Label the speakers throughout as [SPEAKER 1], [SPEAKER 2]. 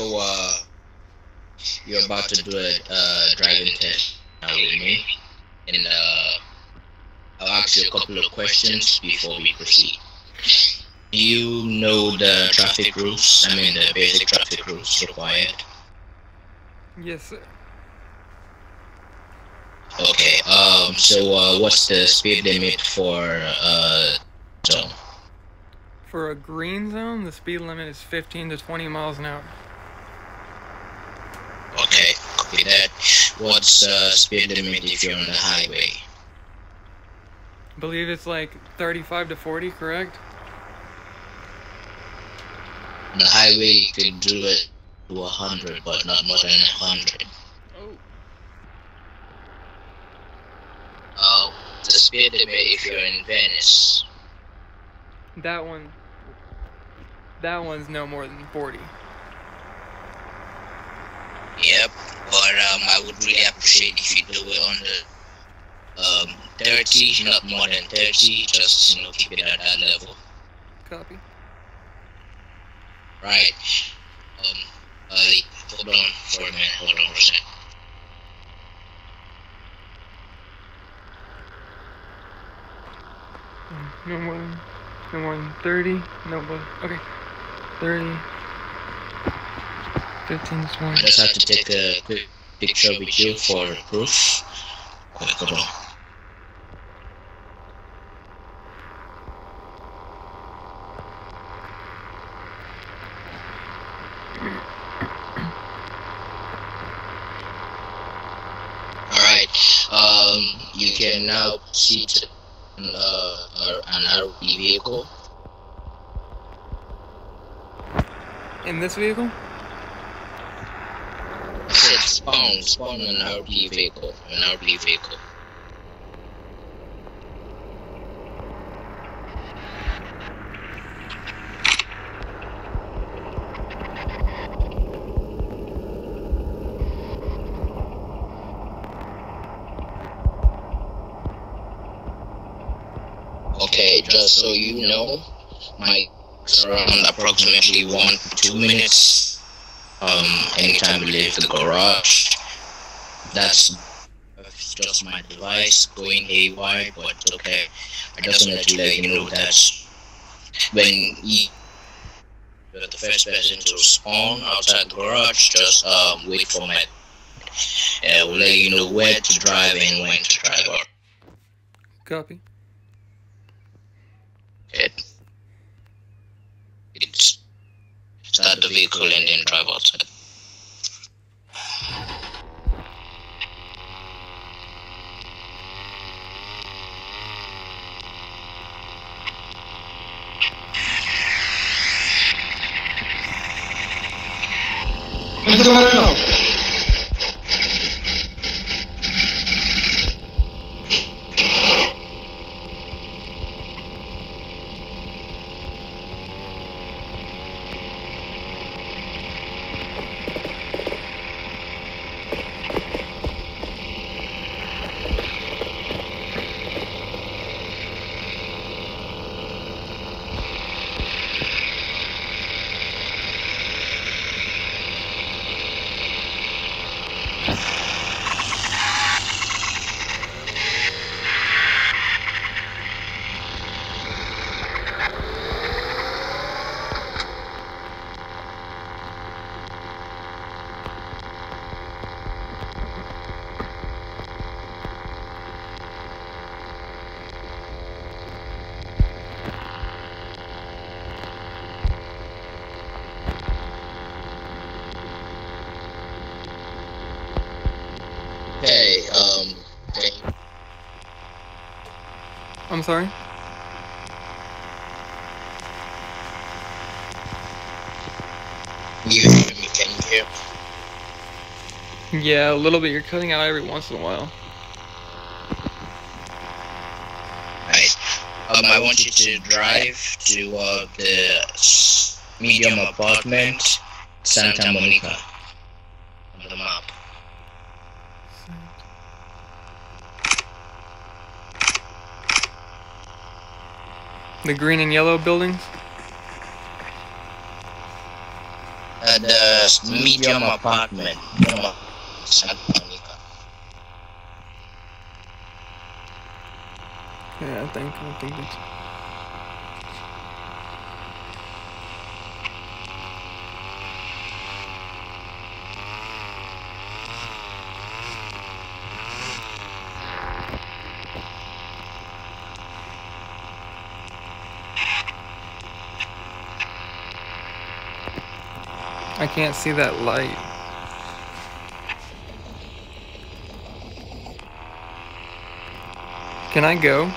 [SPEAKER 1] so uh, you're about to do a uh, driving test now with me, and uh, I'll ask you a couple of questions before we proceed. Do you know the traffic rules? I mean, the basic traffic rules required.
[SPEAKER 2] Yes, sir.
[SPEAKER 1] Okay. Um. So, uh, what's the speed limit for uh zone?
[SPEAKER 2] For a green zone, the speed limit is 15 to 20 miles an hour.
[SPEAKER 1] Okay. Copy that. What's uh speed limit if you're on the highway?
[SPEAKER 2] I believe it's like 35 to 40, correct?
[SPEAKER 1] On the highway, you could do it to 100, but not more than 100.
[SPEAKER 2] Oh.
[SPEAKER 1] Uh, the speed limit if you're in Venice.
[SPEAKER 2] That one. That one's no more than 40.
[SPEAKER 1] Yep, but um, I would really appreciate if you do it on the um 30, not more than 30. Just you know, keep it at that level.
[SPEAKER 2] Copy.
[SPEAKER 1] Right. Um, uh, hold on for a minute. Hold on for a second.
[SPEAKER 2] No more than, no more than 30. No more. Okay. 30. 15 to
[SPEAKER 1] I just have to take a quick picture with you for proof. Quick, hold on. Alright, um, you can now seat uh, an RV vehicle.
[SPEAKER 2] In this vehicle?
[SPEAKER 1] Spawn, spawn an RV vehicle, an RV vehicle. Okay, just so you know, my around approximately one two minutes. Um, anytime we leave the garage, that's just my device going haywire, but okay. I just wanted to let you know that when you the first person to spawn outside the garage, just um, wait for my. Uh, we'll let you know where to drive and when to drive. Or
[SPEAKER 2] Copy.
[SPEAKER 1] it. It's start the vehicle and then drive outside.
[SPEAKER 2] I'm sorry?
[SPEAKER 1] you? Can you hear?
[SPEAKER 2] Yeah, a little bit. You're cutting out every once in a while.
[SPEAKER 1] Right. Um, I want you to drive to uh, the medium apartment, Santa Monica, on the map.
[SPEAKER 2] The green and yellow buildings?
[SPEAKER 1] Uh, at the medium apartment. Medium
[SPEAKER 2] Yeah, I think I think it's. I can't see that light. Can I go?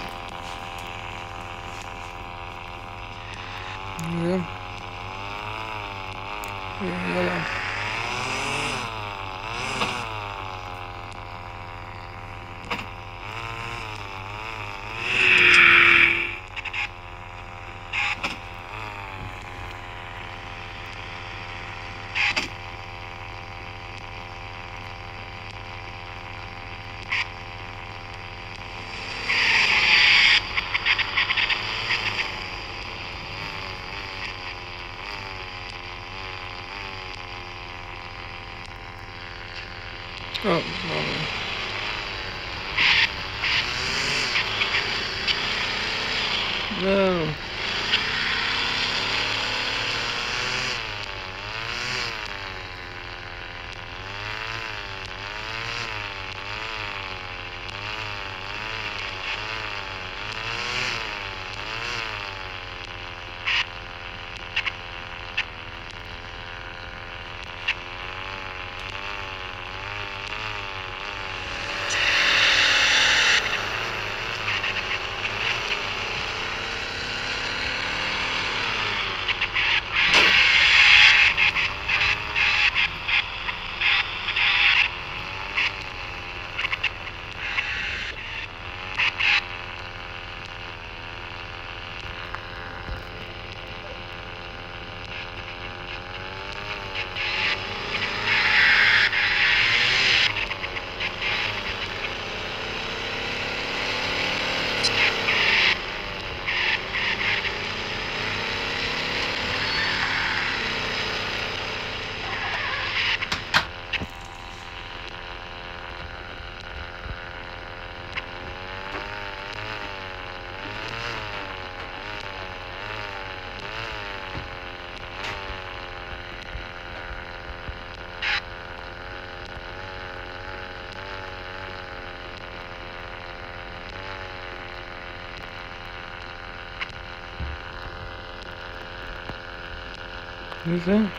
[SPEAKER 2] Who's that?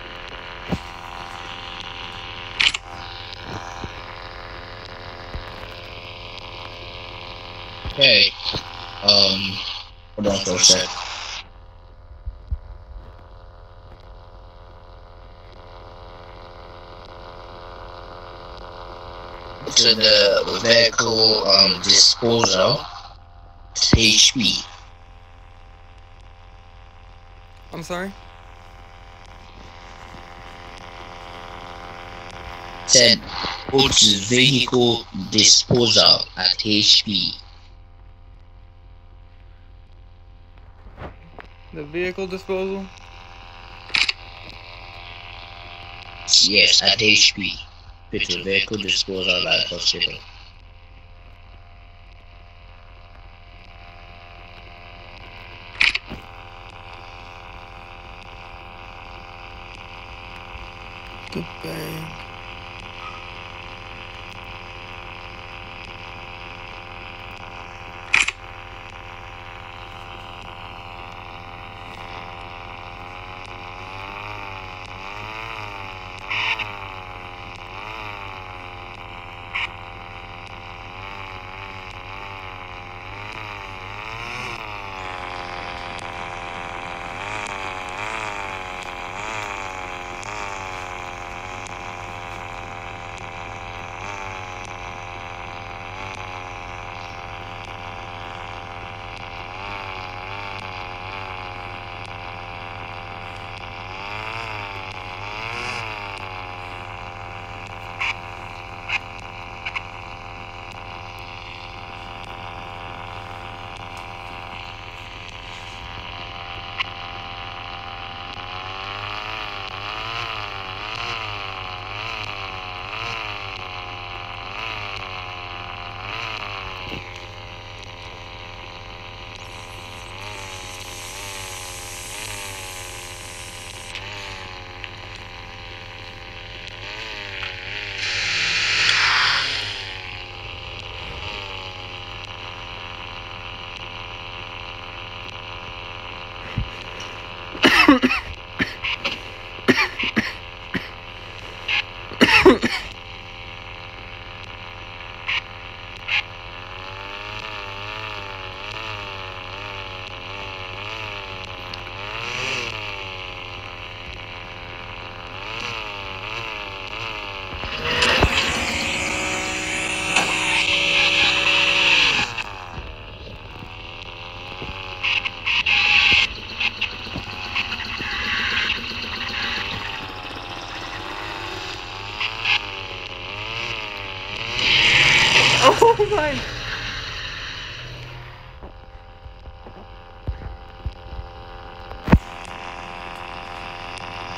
[SPEAKER 1] Hey, um, hold on for a sec. To the vehicle um, disposal, HP.
[SPEAKER 2] I'm sorry?
[SPEAKER 1] Said vehicle disposal at HP.
[SPEAKER 2] The vehicle disposal?
[SPEAKER 1] Yes, at HP. Petrol vehicle disposal at hospital.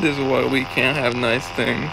[SPEAKER 2] This is why we can't have nice things.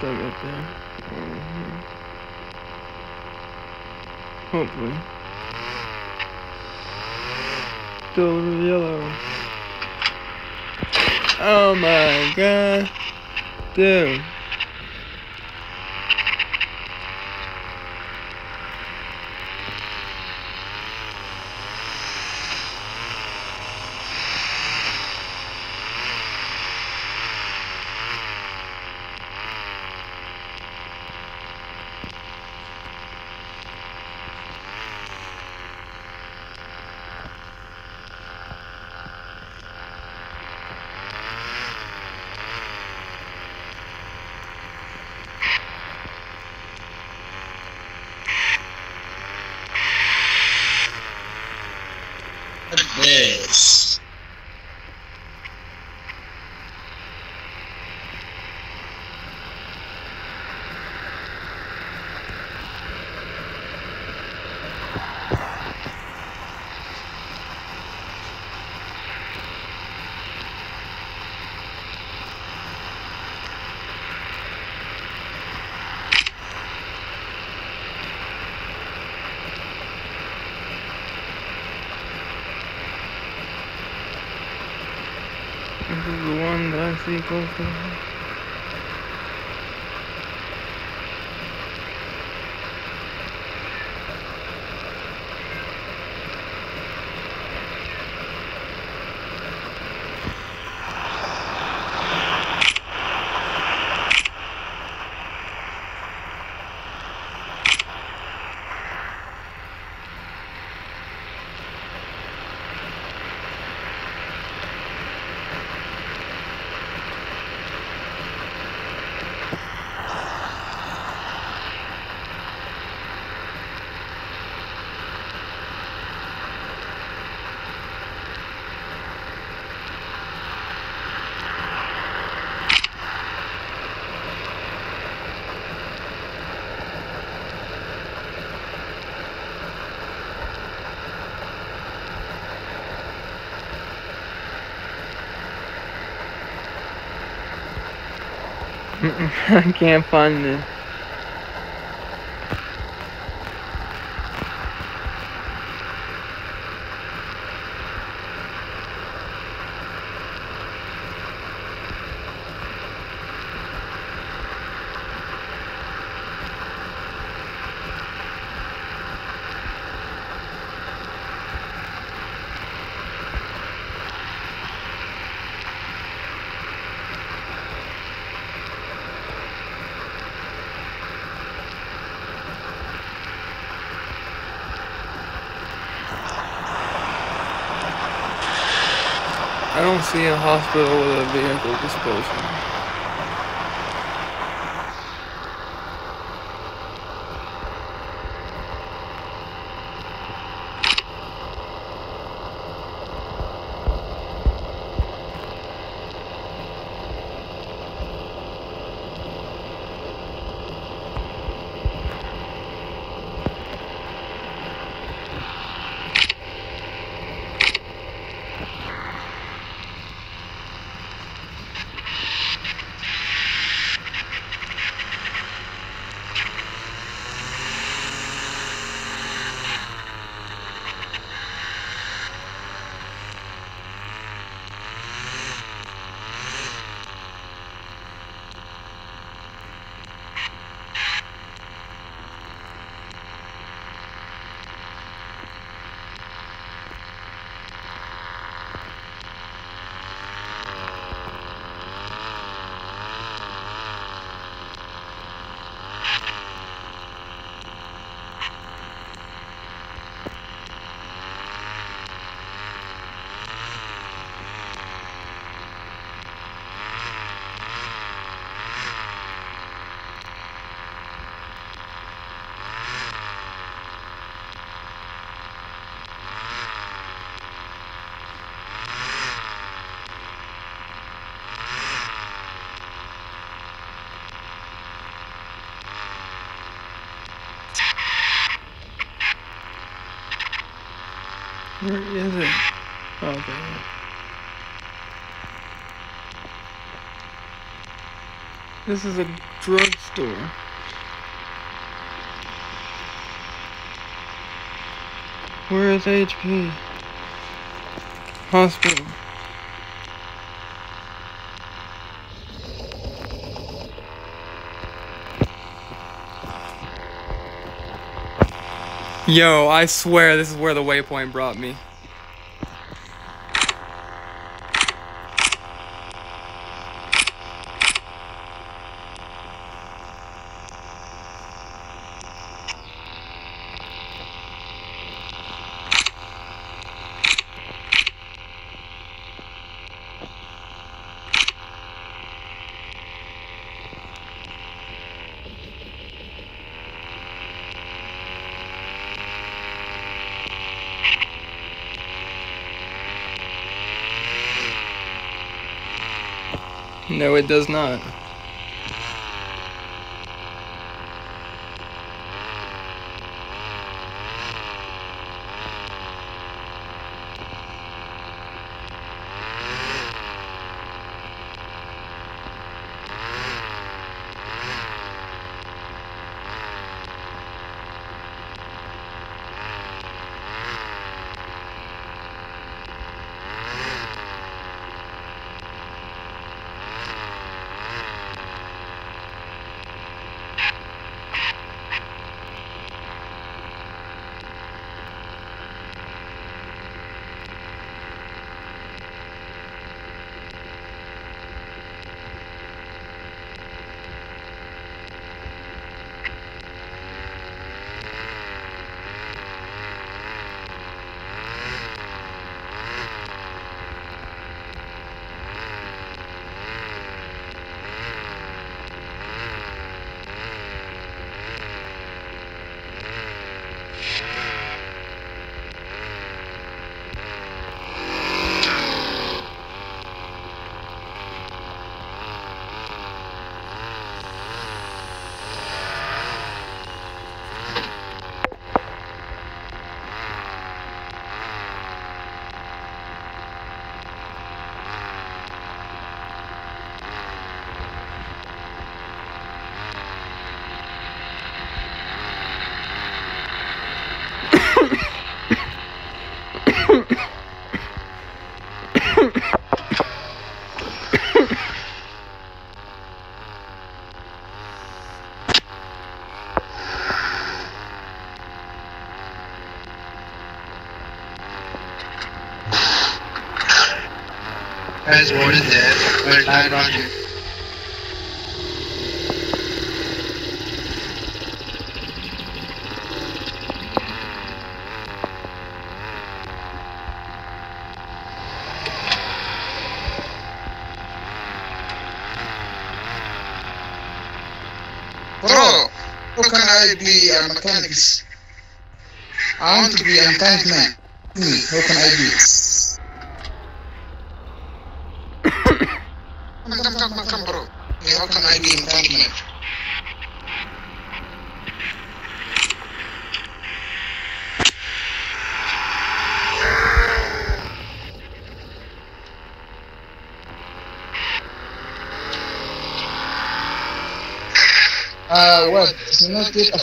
[SPEAKER 2] Still get there. Mhm. Hopefully. Still yellow. Oh my god. Dude.
[SPEAKER 1] Look at this.
[SPEAKER 2] This is the one that I see closer. I can't find it. A hospital with a vehicle disposal. Where is it? Oh, okay. This is a drugstore. Where is HP? Hospital. Yo, I swear this is where the waypoint brought me. No, it does not.
[SPEAKER 3] As word is there, well done, Roger. Bro, how can I be a mechanic? I want to be a mechanic man. Hmm, how can I be? Come, come, come, come, come, bro. Yeah, how can I be a mechanic man? Uh, what? It's not yet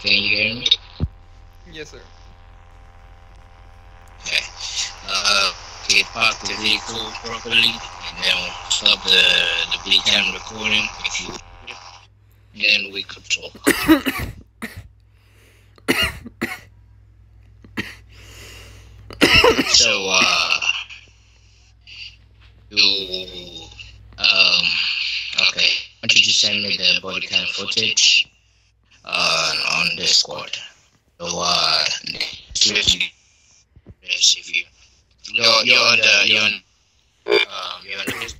[SPEAKER 1] can you hear me?
[SPEAKER 2] Yes, sir.
[SPEAKER 1] Okay. Uh, okay, park the vehicle properly, and then we'll stop the the beacon recording if you. Then we could talk. so, uh, you, um, okay. I want you to send me the body cam footage, uh, on Discord. So, uh, seriously, if you, you're, you're on the, you're on, um, you're on the